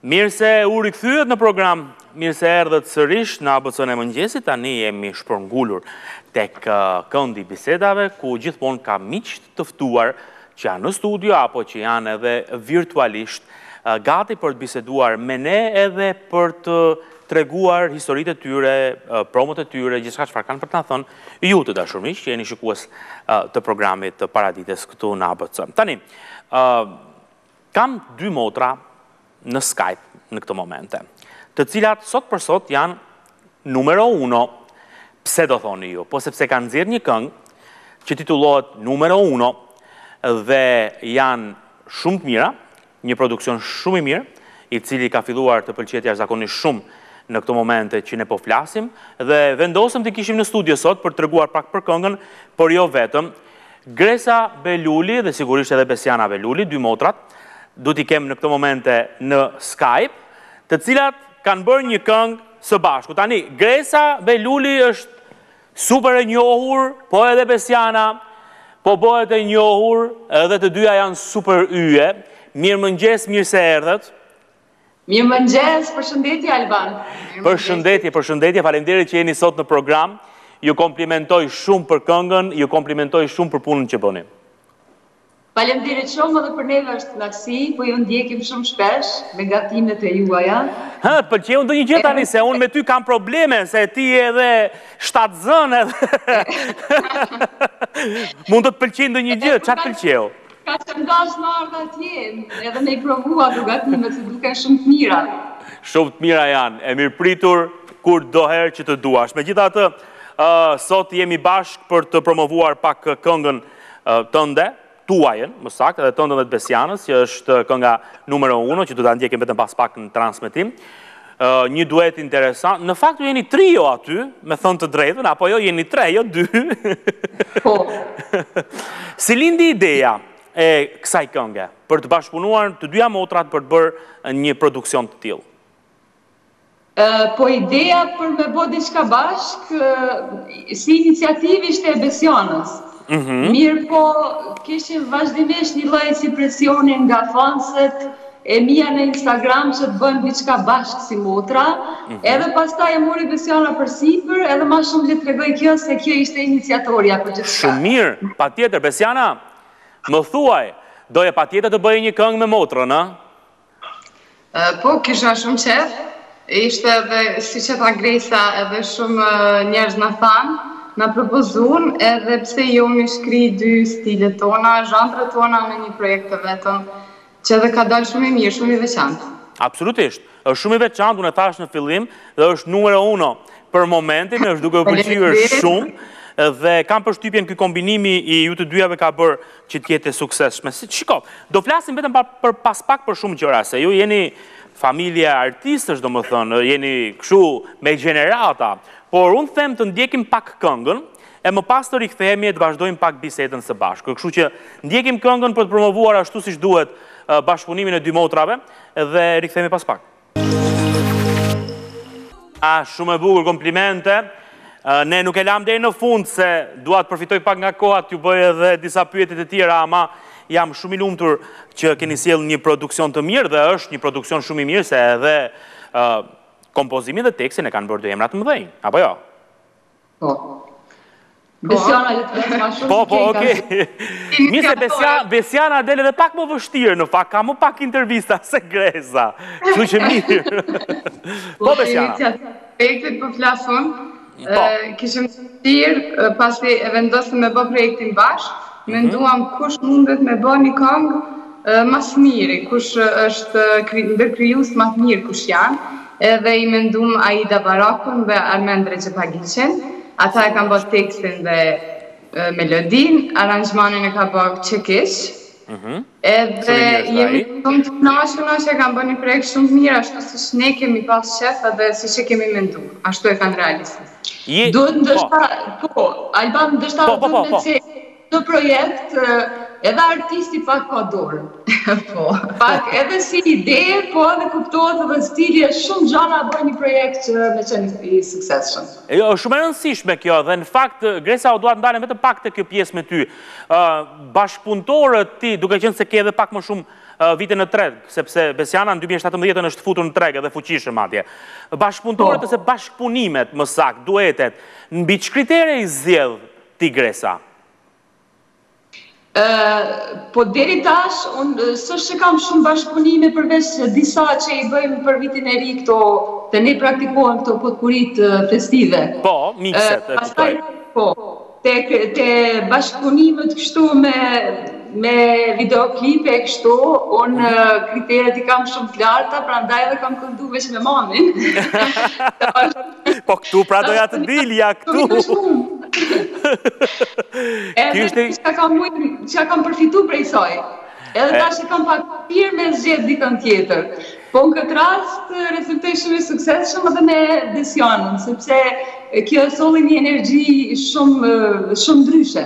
Mirë se u rikthyet në program, mirë se erdhët sërish në ABC-në e mëngjesit, tani jemi shpërngulur tek këndi i bisedave, ku gjithmonë ka miq të ftuar që janë në studio, apo që janë edhe virtualisht, gati për të biseduar me ne edhe për të treguar historitë e tyre, promot e tyre, gjithçka çfarë kanë për të na thënë, Ju të dashur miq që jeni shikues të programit të paradites këtu në ABC. Tani, kam dy motra në Skype në këto momente, të cilat sot për sot janë numero uno. Pse do thoni ju? Po sepse kanë nxjerrë një këngë që titullohet numero uno dhe janë shumë të mira, Një produksion shumë i mirë, i cili ka filluar të pëlqehet jashtëzakonisht shumë në këto momente që ne po flasim dhe vendosëm t'i kishim në studio sot për të treguar pak për këngën, por jo vetëm. Gresa Beluli dhe sigurisht edhe Besiana Beluli, dy motrat, do t'i kem në këto momente në Skype, të cilat kanë bërë një këngë së bashku. Tani, Gresa Beluli është Super e njohur, po edhe Besiana po bëhet e njohur dhe të dyja janë super yje. Mirëmëngjes, mirë se erdhët. Mirëmëngjes, përshëndetje Alban. Përshëndetje, përshëndetje, faleminderit që jeni sot në program. Ju komplimentoj shumë për këngën, ju komplimentoj shumë për punën që bëni. Faleminderit shumë, edhe për neve është kënaqësi, po ju ndjekim shumë shpesh me gatimet e juaja. Hë, të pëlqeu ndonjë gjë tani se unë me ty kam probleme, se ti je edhe shtatzënë edhe. Mund të të pëlqejë ndonjë gjë, çfarë të pëlqeu? Kam dasht me ardh atje, edhe me i provu ato gatimet, se duken shumë të mira. Shumë të mira janë, e mirëpritur kurdo herë që të duash. Megjithatë, sot jemi bashkë për të promovuar pak këngën tënde, tuajën, më saktë, edhe tënden dhe të Besianës, që është kënga numero uno, që do ta ndjekim vetëm pas pak në transmetim. Një duet interesant. Në fakt ju jeni trio aty, me thënë të drejtën, apo jo jeni tre, jo dy. Po. si lindi ideja e kësaj kënge për të bashkëpunuar të dyja motrat për të bërë një produksion të tillë? Po ideja për me bo diçka bashk, si iniciativë ishte e Besianës. Mhm. Mirëpo, kishim vazhdimisht një lloj si presioni nga fansat e mia në Instagram që të bëjmë diçka bashkë si motra, mhm. edhe pastaj e mori Besiana përsipër, edhe ma shumë le t'tregojë kjo se kjo ishte iniciatorja për gjithçka. Shumë mirë, patjetër Besiana, më thuaj, doje patjetër të bëje një këngë me motrën, a? Po, kisha shumë qef, ishte edhe, siç e tha Gresa, edhe shumë njerëz na thanë, na propozun, edhe pse jo m'i shkri dy stilet tona, zhanrat tona në një projekt të vetëm, që edhe ka dalë shumë i mirë, shumë i veçantë. Absolutisht, është shumë i veçantë, unë e thashë në fillim, dhe është numero uno për momentin, është duke u pëlqyer shumë, dhe kam përshtypjen ky kombinimi i ju të dyjave ka bërë, që të jetë e suksesshme. Shiko, do flasim vetëm për pas pak për shumë gjëra, se ju jeni familje artistësh, domethënë, jeni kështu me gjenerata, por unë them të ndjekim pak këngën, e më pas të rikthehemi e të vazhdojmë pak bisedën së bashku. Kështu që ndjekim këngën për të promovuar ashtu siç duhet bashkëpunimin e dy motrave dhe rikthehemi pas pak. Ah, shumë e bukur, komplimente. Ne nuk e lamë deri në fund se dua të përfitoj pak nga koha t'ju bëj edhe disa pyetje të tjera, ama jam shumë i lumtur që keni sjellë një produksion të mirë dhe është një produksion shumë i mirë se edhe kompozimin dhe tekstin e kanë bërë dy emra të mëdhenj, apo jo? Po. Besiana le të flasë ma shumë. Po, po, oke. Meqë Besiana del edhe pak më vështirë, në fakt, ka më pak intervista se Gresa. Që që mirë. Po, po Besiana. Tekstit për po flasun, po. kishim dëshirë, pasi e vendosëm me bë projektin bashkë, mhm, menduam kush mundet me bë një kongë, Ma s'miri kush është ndër krijuesit ma të mirë kush janë edhe i mendum Aida Barakun dhe Armend Rexhepagiqin ata e kanë bo tekstin dhe melodinë aranzhmanin e ka bo Cekiq Mhm. Edhe jemi shumë të kënaqur që e kanë bërë një projekt shumë të mirë ashtu siç ne kemi pas qef edhe siç e kemi mendu. Ashtu e kanë realizu. Duhet ndoshta, po, Alban ndoshta duhet me cek. Këtë projekt edhe artisti pak ka dorë. Po. Pak edhe si ide, po edhe kuptohet edhe stili është shumë gjana bën një projekt që me qenë i suksesshëm. Jo, është shumë e rëndësishme kjo dhe në fakt Gresa unë dua të ndalem vetëm pak te kjo pjesë me ty. Ë bashkëpunëtorët ti, duke qenë se ke edhe pak më shumë vite në treg, sepse Besiana në dy mijë e shtatëmbëdhjetë është futur në treg edhe fuqishëm atje. Bashkëpunëtorët ose bashkëpunimet më saktë, duetet, mbi ç'kritere i zgjedh Ti Gresa. Po deri tash unë s'është që kam shumë bashkëpunime përveç disa që i bëjmë për vitin e ri këto te ne praktikohen këto potpurit festive. Po, mikset, e kuptoj. Po, te bashkëpunimet kështu me me videoklipe e kështu, unë kriteret i kam shumë të larta, prandaj edhe kam këndu veç me mamin. Po këtu pra doja të dilja, ja këtu. Edhe Kishte... që ka kam mujtë, që ka kam përfitu prej saj. Edhe s'kam pak pritë me zgjedh dikën tjetër. Po në këtë rast, rezultoi shumë e suksesshme edhe me Besianën, sepse kjo e soli një energji shumë, shumë ndryshe.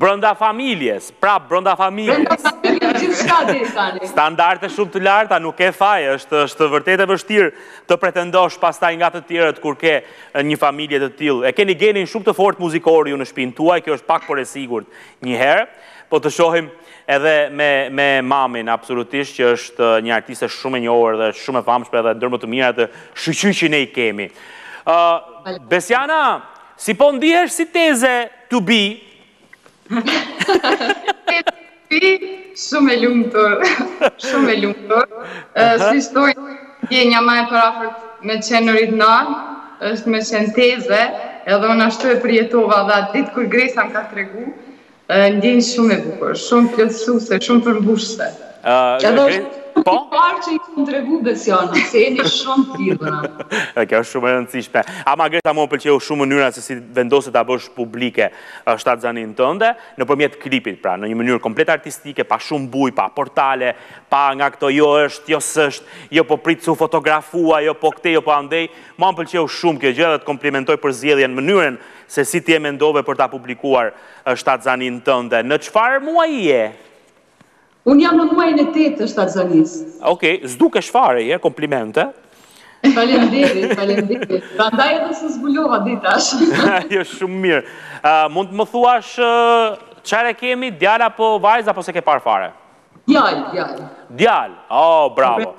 Brënda familjes, pra brënda familjes. Brënda familjes, gjithçka dhe tani. Standarte shumë të larta, nuk ke faj, është, është vërtet e vështirë. të pretendosh pastaj nga të tjerët kur ke një familje të tillë. E keni genin shumë të fortë muzikor ju në shpinë tuaj, kjo është pak por e sigurt. Një herë, po të shohim edhe me me mamin absolutisht që është një artiste shumë e njohur dhe shumë e famshme dhe ndër më të mirat, të shyqyr që ne i kemi. Ë uh, Besiana, si po ndihesh si teze to be? Shumë e lumtur. Shumë e lumtur. Si shtoj, ndjenja ma e përafërt me qenë vërtet nanë, është me qenë teze, edhe unë ashtu e përjetova dhe atë ditë kur Gresa më ka tregu, ndjenjë shumë e bukur, shumë plotësuese, shumë përmbushëse. Edhe është po? E para që i kam tregu Besiana, se jemi shumë të lidhura. Kjo është shumë e rëndësishme. Ama Gresa mua më pëlqeu shumë mënyra se si vendose ta bësh publike. Shtatzëninë tënde, nëpërmjet klipit, pra, në një mënyrë komplet artistike, pa shumë bujë, pa portale, pa nga këto jo është, jo s'është, jo po prit s'u fotografua, jo po këtej, jo po andej. Mua më pëlqeu shumë kjo gjë dhe të komplimentoj për zgjedhjen, mënyrën se si ti e mendove për ta publikuar shtatzëninë tënde. Në çfarë muaji je? Unë jam në muajin e tetë të shtatzanisë. Ok, s'dukesh fare, je, komplimente. Faleminderit, faleminderit. Prandaj edhe s'u zbulova deri tash. Jo, shumë mirë. Mund të më thuash çfarë e kemi, djalë apo vajzë apo s'e ke parë fare? Djalë, djalë. Djalë. Oh, bravo.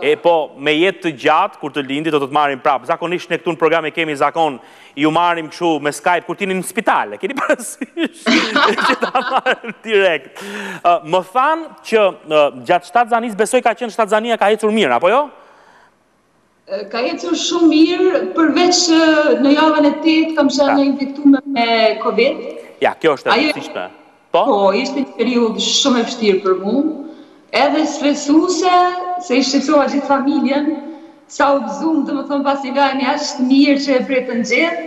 E po me jetë të gjatë kur të lindi do të të marrim prapë. Zakonisht ne këtu në program e kemi zakon Ju marrim kështu me Skype kur t'jini në spital, e kini parasysh që ta marrim direkt. Më thanë që gjatë shtatzanisë, besoj ka qenë shtatzania ka ecur mirë, apo jo? Ka ecur shumë mirë, përveç në javën e tetë kam qenë e infektume me COVID. Ja, kjo është e rëndësishme. Po? Po, ishte një periudhë shumë e vështirë për mu, edhe stresuese, se i shqetësova gjithë familjen, sa u gëzum, domethonë pas një lajmi aq të mirë që e pritën gjithë,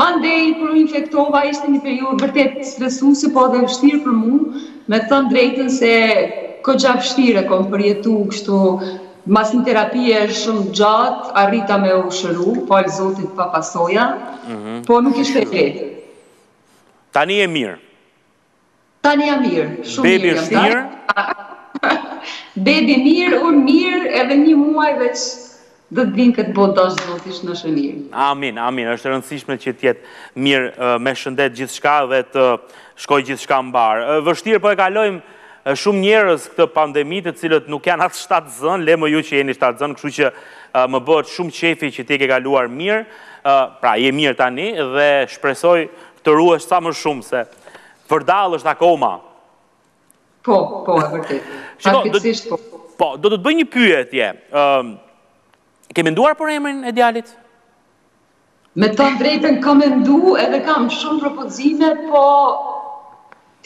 mandej, kur u infektova, ishte një periudhë vërtet stresuese, po edhe e vështirë për mu, me thënë t'drejtën se goxha vështirë e kom përjetu, kështu, mas një terapie shumë t'gjatë, arrita me u shëru, falë Zotit pa pasoja, po nuk ishte e lehtë. Tani je mirë. Tani jam mirë, shumë mirë. Bebi është mirë? Bebi mirë, unë mirë, edhe një muaj veç do të vijë n'këtë botë dashtë zoti shëndoshë e mirë. Amin, amin, është e rëndësishme që të jetë mirë me shëndet gjithçka dhe të shkojë gjithçka mbarë. Vështirë po e kalojmë Shumë njerëz këtë pandemi të cilët nuk janë as shtatzënë, lëre më ju që jeni shtatzënë, kështu që më bëhet shumë qefi që ti e ke kaluar mirë, pra je mirë tani dhe shpresoj të ruhesh sa më shumë se vërdallë është akoma. Po, po, e vërtetë. Fatkeqësisht po. Po, do të të bëj një pyetje. Ke menduar për emrin e djalit? Me të thënë drejtën kam mendu edhe kam shumë propozime, po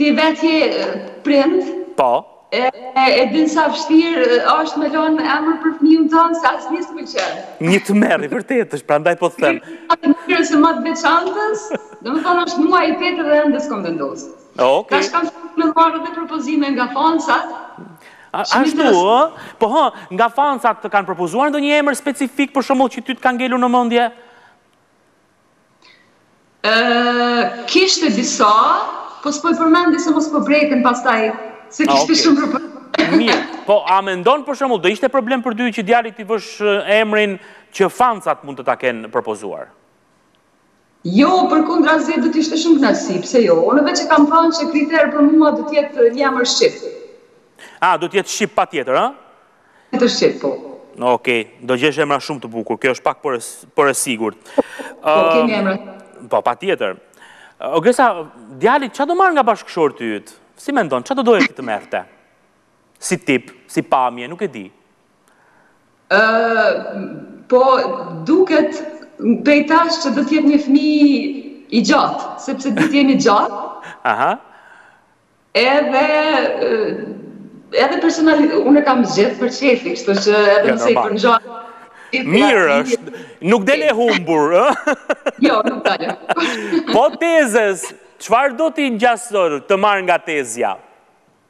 ti vetë je prind. Po. Edhe e din sa vështirë është me lënë emër për fëmijën tënd se asnjë s'të pëlqen. Një tmerr i vërtetë është, prandaj po të them. Ky është muaj i më së mirës e më të veçantës, domethënë është muaj i tetë dhe ende s'kam vendosur. Okej. Tash kam filluar me marr edhe propozime nga fansat. Ashtu ë? Po hë, nga fansat të kanë propozuar ndonjë emër specifik për shembull që ty të ka ngelur në mendje? Ë, kishte disa, po s'po i përmendi se mos po preken pastaj, se kishte shumë propozime. Mirë, po a mendon për shembull do ishte problem për ty që djalit t'i vësh emrin që fansat mund të ta kenë propozuar? Jo, përkundrazi do të ishte shumë kënaqësi, pse jo. Unë veç e kam thënë që kriter për mua do të jetë një emër shqip. Ah, duhet të jetë shqip patjetër, ëh? Patjetër shqip, po. Okej, do gjesh emra shumë të bukur, kjo është pak për e, për e sigurt. Po, Ëm, kemi emra. Po, patjetër. O Gresa, djali çfarë do marrë nga bashkëshorti yt? Si mendon, çfarë do doje ti të merrte? Si tip, si pamje, nuk e di. Ë po duket pej tash që do të jetë një fëmijë i gjatë, sepse dytë jemi të gjatë. Aha. Edhe edhe personalitetin e kam gjithë për çefi, kështu që edhe nëse i përngjan Mirë është, nuk del e humbur, ë? Jo, nuk del e humbur. Po tezes, çfarë do t'i ngjasë të marrë nga tezja?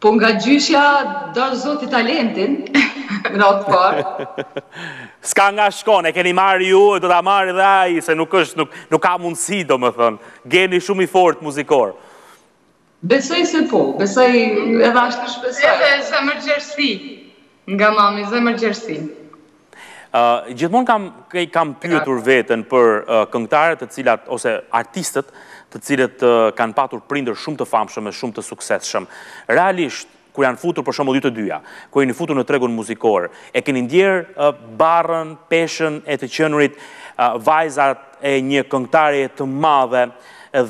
Po nga gjyshja dashtë zoti talentin në radhë të parë. S'ka nga shkon, e keni marrë ju, do ta marrë dhe ai, se nuk është, nuk ka mundësi domethënë. Geni shumë i fort muzikor. Besoj se po, besoj edhe ashtu shpresoj. Edhe zemërgjerësi. Nga mami zemërgjerësi. Gjithmonë kam kam pyetur veten për këngëtaret të cilat ose artistët të cilët kanë patur prindër shumë të famshëm e shumë të suksesshëm. Realisht, kur janë futur për shembull ju të dyja, kur jeni futur në tregun muzikor, e keni ndjerë barrën, peshën e të qenurit vajzat e një këngëtareje të madhe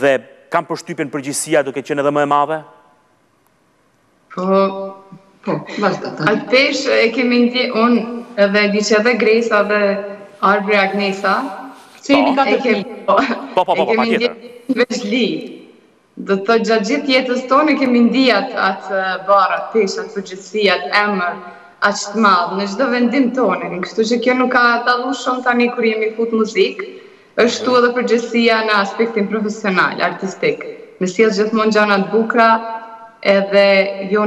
dhe kam përshtypjen përgjegjësia do të ketë qenë edhe më e madhe? Po, po, vazhdo tani. Atë peshë e kemi ndi unë edhe e di që edhe Gresa dhe Arbri Agnesa. Që jemi, po, katër fëmijë. Po, po, po, po, patjetër. Vesh li. Do të thotë gjatë gjithë jetës tonë e kemi ndi atë barrë, atë peshë, atë përgjegjësi, atë emër, aq të madh, në çdo vendim tonin, kështu që kjo nuk ka dallu shumë tani kur jemi fut n'muzikë, Është kështu edhe përgjegjësia në aspektin profesional, artistik. Me sjell gjithmonë gjana të bukura edhe jo,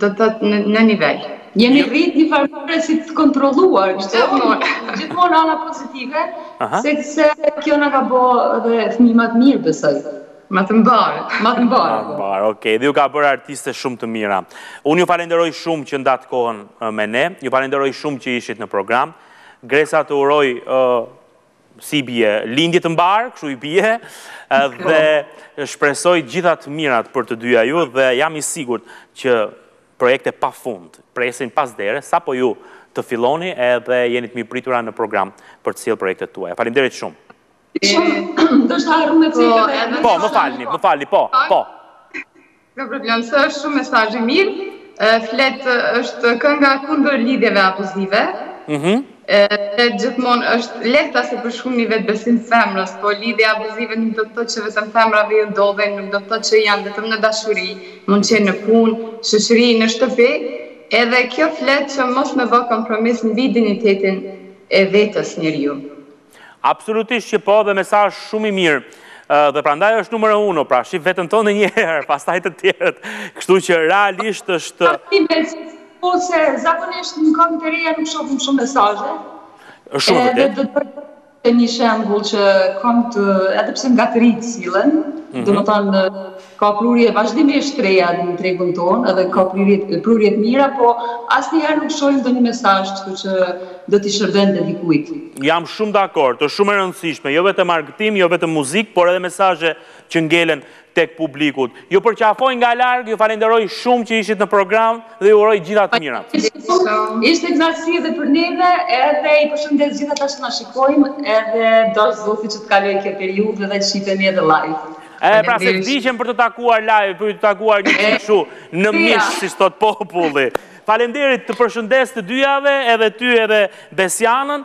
do të thotë në në nivel. Jemi rrit njëfarë mënyre si të kontrolluar, kështu, gjithmonë ana pozitive, sepse kjo na ka bo edhe fëmijë ma të mirë, besoj. Ma të mbarë, ma të mbarë. Ma të mbarë, okej. Dhe ju ka bërë artiste shumë të mira. Unë ju falenderoj shumë që ndatë kohën me ne, ju falenderoj shumë që ishit në program. Gresa të uroj si i bie, lindje të mbarë, kështu i bie, dhe shpresoj gjithë të mirat për të dyja ju, dhe jam i sigurt që projekte pafund, presin pas dere, sapo ju të filloni edhe jeni të mirëpritura në program për të sjellë projektet tuaja. Faleminderit shumë. Shumë, do shtë arru me cilë. Po, po, më falni, më falni, po, po. S'ka problem se është shumë mesazh i mirë. Flet është kanga kundër lidhjeve abuzive. Mhm. E gjithmonë është lehta se përshkruan një vetëbesim të femrës, po lidhjet abuzive nuk do të thotë që vetëm femrave ju ndodhin, nuk do të thotë që janë vetëm në dashuri, mund të jenë në punë, shoqëri, në shtëpi. Edhe kjo flet që mos me bë kompromis mbi dinjitetin e vetes njeriu. Absolutisht që po dhe mesazh shumë i mirë. Dhe prandaj është numero uno, pra shif vetën tonë një herë, pastaj të tjerët. Kështu që realisht është Po se zakonisht në kangë të reja nuk shohim shumë mesazhe. Shumë të të të të një shembull që kam të edhe pse nga të rritë sillen, mhm. do të thonë Ka prurje vazhdimisht të reja në tregun tonë edhe ka prurje të mira, po asnjëherë nuk shohim ndonjë mesazh kështu që do t'i shërbente dikujt. Jam shumë dakord, është shumë e rëndësishme, jo vetëm argëtim, jo vetëm muzikë, por edhe mesazhe që ngelen tek publiku. Ju përqafoj nga larg, ju falenderoj shumë që ishit në program. Dhe ju uroj gjitha të mirat. Ishte kënaqësi edhe për neve, edhe i përshëndes gjithë ata që na shikojnë, edhe dashtë Zoti që të kalojë kjo periudhë dhe të shihemi edhe live. E pra se u dogjëm për t'u takuar live, për t'u takuar një çik kështu në mish siç thot populli. Faleminderit, të përshëndes të dyjave, edhe ty edhe Besianën.